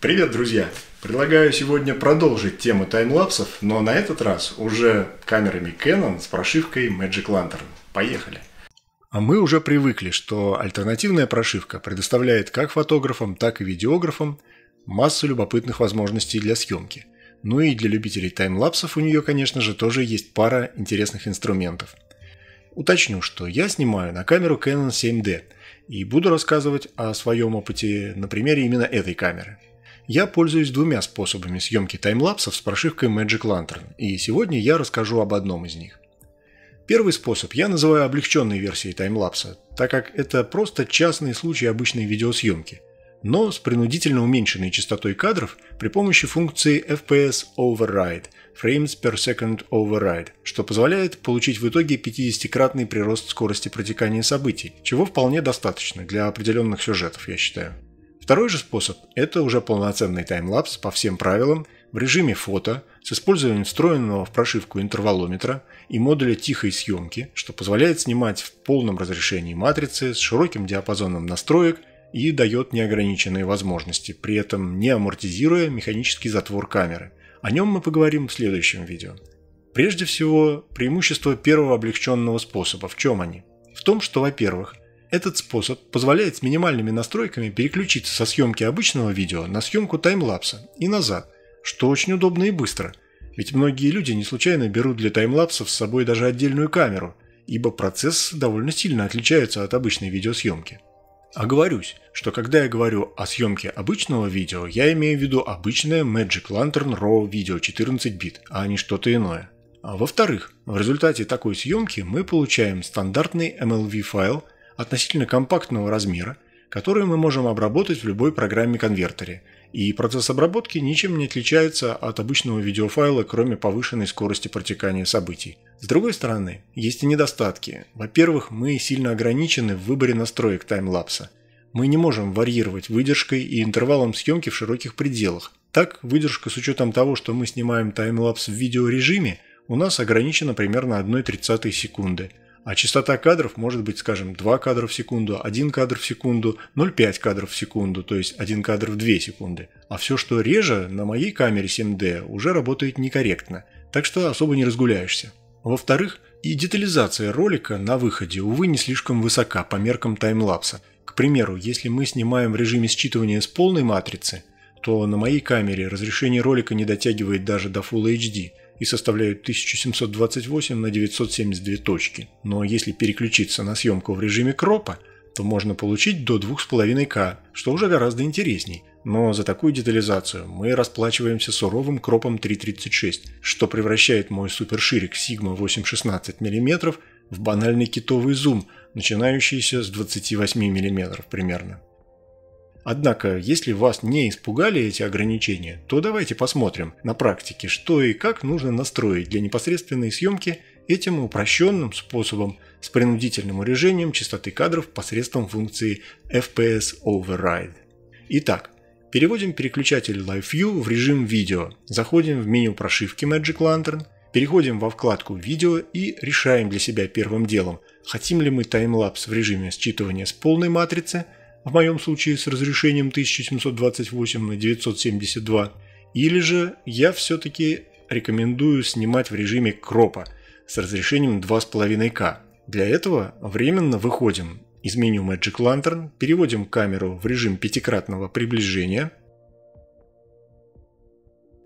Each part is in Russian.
Привет, друзья! Предлагаю сегодня продолжить тему таймлапсов, но на этот раз уже камерами Canon с прошивкой Magic Lantern. Поехали! А мы уже привыкли, что альтернативная прошивка предоставляет как фотографам, так и видеографам массу любопытных возможностей для съемки. Ну и для любителей таймлапсов у нее, конечно же, тоже есть пара интересных инструментов. Уточню, что я снимаю на камеру Canon 7D и буду рассказывать о своем опыте на примере именно этой камеры. Я пользуюсь двумя способами съемки таймлапсов с прошивкой Magic Lantern, и сегодня я расскажу об одном из них. Первый способ я называю облегченной версией таймлапса, так как это просто частный случай обычной видеосъемки, но с принудительно уменьшенной частотой кадров при помощи функции FPS Override – Frames per Second Override, что позволяет получить в итоге 50-кратный прирост скорости протекания событий, чего вполне достаточно для определенных сюжетов, я считаю. Второй же способ – это уже полноценный таймлапс по всем правилам в режиме фото с использованием встроенного в прошивку интервалометра и модуля тихой съемки, что позволяет снимать в полном разрешении матрицы с широким диапазоном настроек и дает неограниченные возможности, при этом не амортизируя механический затвор камеры. О нем мы поговорим в следующем видео. Прежде всего, преимущество первого облегченного способа. В чем они? В том, что, во-первых, этот способ позволяет с минимальными настройками переключиться со съемки обычного видео на съемку таймлапса и назад, что очень удобно и быстро. Ведь многие люди не случайно берут для таймлапсов с собой даже отдельную камеру, ибо процесс довольно сильно отличается от обычной видеосъемки. Оговорюсь, что когда я говорю о съемке обычного видео, я имею в виду обычное Magic Lantern RAW видео 14 бит, а не что-то иное. А во-вторых, в результате такой съемки мы получаем стандартный MLV файл – относительно компактного размера, который мы можем обработать в любой программе-конвертере, и процесс обработки ничем не отличается от обычного видеофайла, кроме повышенной скорости протекания событий. С другой стороны, есть и недостатки. Во-первых, мы сильно ограничены в выборе настроек таймлапса. Мы не можем варьировать выдержкой и интервалом съемки в широких пределах. Так, выдержка с учетом того, что мы снимаем таймлапс в видеорежиме, у нас ограничена примерно 1,30 секунды – а частота кадров может быть, скажем, 2 кадра в секунду, 1 кадр в секунду, 0,5 кадров в секунду, то есть 1 кадр в 2 секунды. А все, что реже, на моей камере 7D уже работает некорректно, так что особо не разгуляешься. Во-вторых, и детализация ролика на выходе, увы, не слишком высока по меркам таймлапса. К примеру, если мы снимаем в режиме считывания с полной матрицы, то на моей камере разрешение ролика не дотягивает даже до Full HD, и составляют 1728 на 972 точки. Но если переключиться на съемку в режиме кропа, то можно получить до 2,5К, что уже гораздо интересней. Но за такую детализацию мы расплачиваемся суровым кропом 3.36, что превращает мой суперширик Sigma 816 мм в банальный китовый зум, начинающийся с 28 мм примерно. Однако, если вас не испугали эти ограничения, то давайте посмотрим на практике, что и как нужно настроить для непосредственной съемки этим упрощенным способом с принудительным урежением частоты кадров посредством функции FPS Override. Итак, переводим переключатель Live View в режим видео, заходим в меню прошивки Magic Lantern, переходим во вкладку «Видео» и решаем для себя первым делом, хотим ли мы таймлапс в режиме считывания с полной матрицы – в моем случае с разрешением 1728 на 972, или же я все-таки рекомендую снимать в режиме кропа с разрешением 2,5К. Для этого временно выходим из меню Magic Lantern, переводим камеру в режим пятикратного приближения,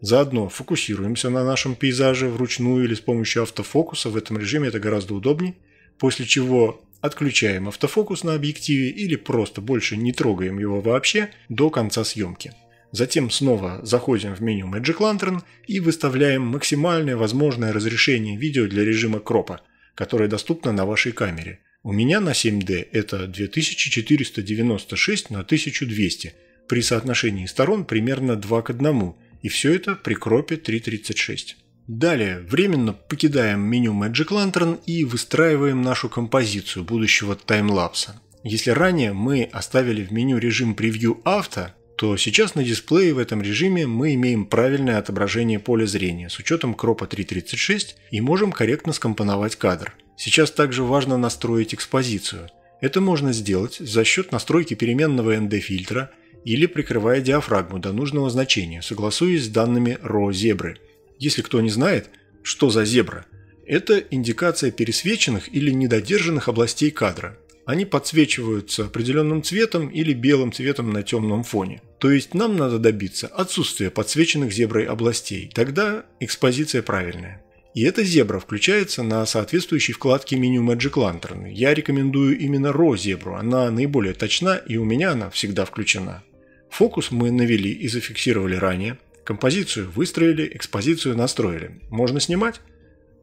Заодно фокусируемся на нашем пейзаже вручную или с помощью автофокуса, в этом режиме это гораздо удобнее, после чего Отключаем автофокус на объективе или просто больше не трогаем его вообще до конца съемки. Затем снова заходим в меню Magic Lantern и выставляем максимальное возможное разрешение видео для режима кропа, которое доступно на вашей камере. У меня на 7D это 2496 на 1200 при соотношении сторон примерно 2 к 1, и все это при кропе 3.36. Далее временно покидаем меню Magic Lantern и выстраиваем нашу композицию будущего таймлапса. Если ранее мы оставили в меню режим Preview Auto, то сейчас на дисплее в этом режиме мы имеем правильное отображение поля зрения с учетом кропа 3.36 и можем корректно скомпоновать кадр. Сейчас также важно настроить экспозицию. Это можно сделать за счет настройки переменного ND-фильтра или прикрывая диафрагму до нужного значения, согласуясь с данными RAW зебры. Если кто не знает, что за зебра, это индикация пересвеченных или недодержанных областей кадра. Они подсвечиваются определенным цветом или белым цветом на темном фоне. То есть нам надо добиться отсутствия подсвеченных зеброй областей, тогда экспозиция правильная. И эта зебра включается на соответствующей вкладке меню Magic Lantern. Я рекомендую именно RAW зебру, она наиболее точна и у меня она всегда включена. Фокус мы навели и зафиксировали ранее. Композицию выстроили, экспозицию настроили. Можно снимать?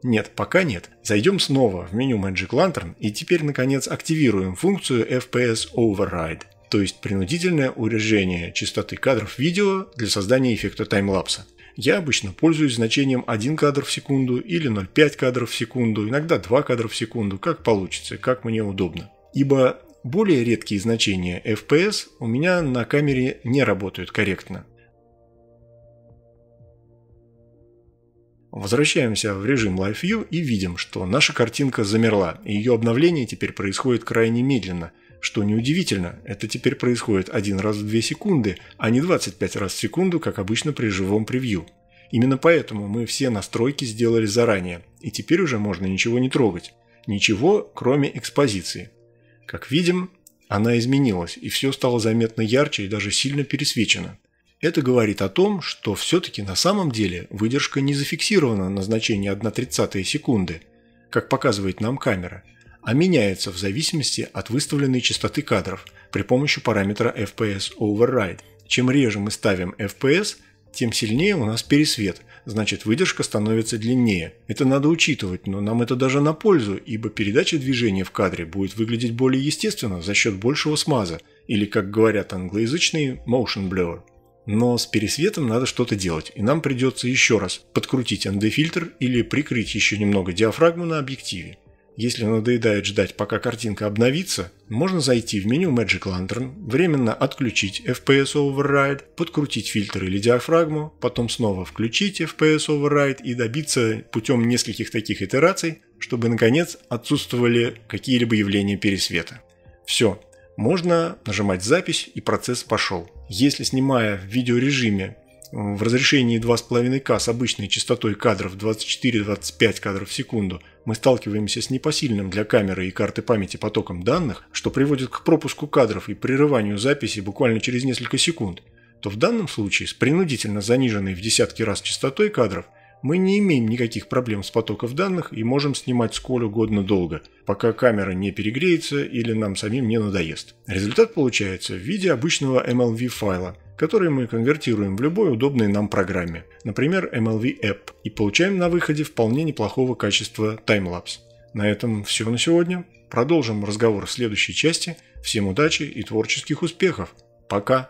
Нет, пока нет. Зайдем снова в меню Magic Lantern и теперь наконец активируем функцию FPS Override, то есть принудительное урежение частоты кадров видео для создания эффекта таймлапса. Я обычно пользуюсь значением 1 кадр в секунду или 0,5 кадров в секунду, иногда 2 кадра в секунду, как получится, как мне удобно. Ибо более редкие значения FPS у меня на камере не работают корректно. Возвращаемся в режим Live View и видим, что наша картинка замерла, и ее обновление теперь происходит крайне медленно. Что неудивительно, это теперь происходит один раз в 2 секунды, а не 25 раз в секунду, как обычно при живом превью. Именно поэтому мы все настройки сделали заранее, и теперь уже можно ничего не трогать. Ничего, кроме экспозиции. Как видим, она изменилась, и все стало заметно ярче и даже сильно пересвечено. Это говорит о том, что все-таки на самом деле выдержка не зафиксирована на значении 1,30 секунды, как показывает нам камера, а меняется в зависимости от выставленной частоты кадров при помощи параметра FPS Override. Чем реже мы ставим FPS, тем сильнее у нас пересвет, значит выдержка становится длиннее. Это надо учитывать, но нам это даже на пользу, ибо передача движения в кадре будет выглядеть более естественно за счет большего смаза, или, как говорят англоязычные, motion blur. Но с пересветом надо что-то делать, и нам придется еще раз подкрутить ND-фильтр или прикрыть еще немного диафрагму на объективе. Если надоедает ждать, пока картинка обновится, можно зайти в меню Magic Lantern, временно отключить FPS Override, подкрутить фильтр или диафрагму, потом снова включить FPS Override и добиться путем нескольких таких итераций, чтобы наконец отсутствовали какие-либо явления пересвета. Все, можно нажимать запись и процесс пошел. Если снимая в видеорежиме в разрешении 2,5К с обычной частотой кадров 24-25 кадров в секунду мы сталкиваемся с непосильным для камеры и карты памяти потоком данных, что приводит к пропуску кадров и прерыванию записи буквально через несколько секунд, то в данном случае с принудительно заниженной в десятки раз частотой кадров мы не имеем никаких проблем с потоком данных и можем снимать сколь угодно долго, пока камера не перегреется или нам самим не надоест. Результат получается в виде обычного MLV файла, который мы конвертируем в любой удобной нам программе, например MLV App, и получаем на выходе вполне неплохого качества таймлапс. На этом все на сегодня. Продолжим разговор в следующей части. Всем удачи и творческих успехов. Пока!